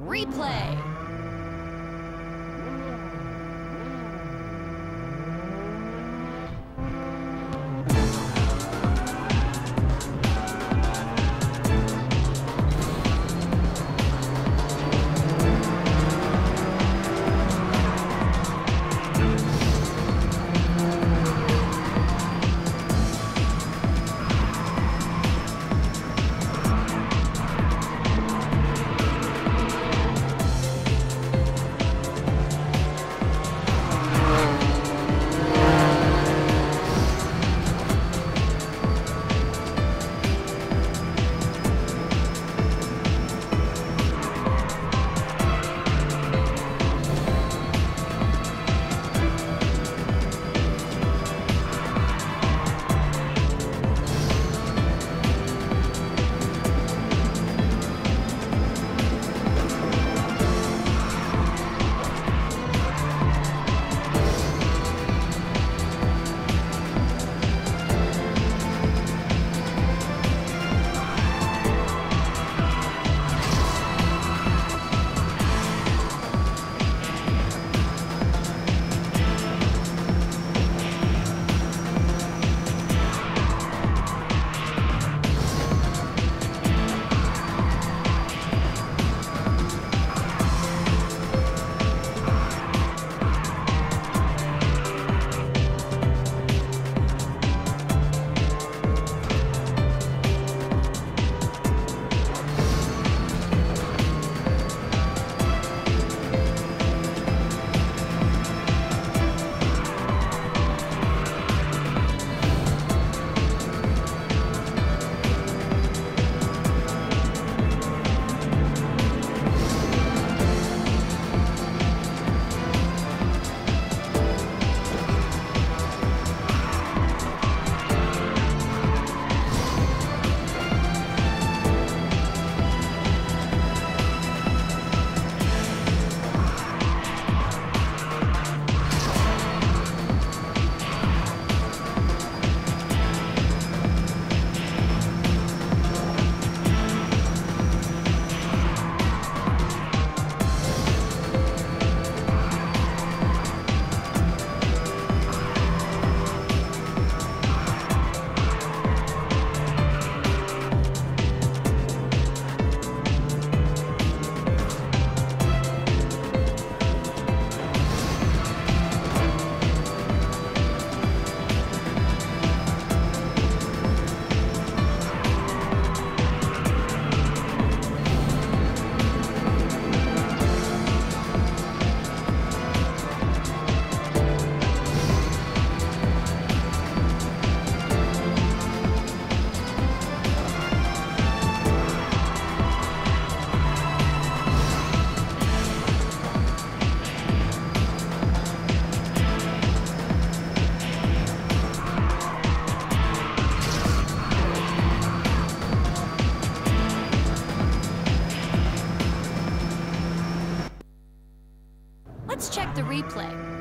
Replay. Replay.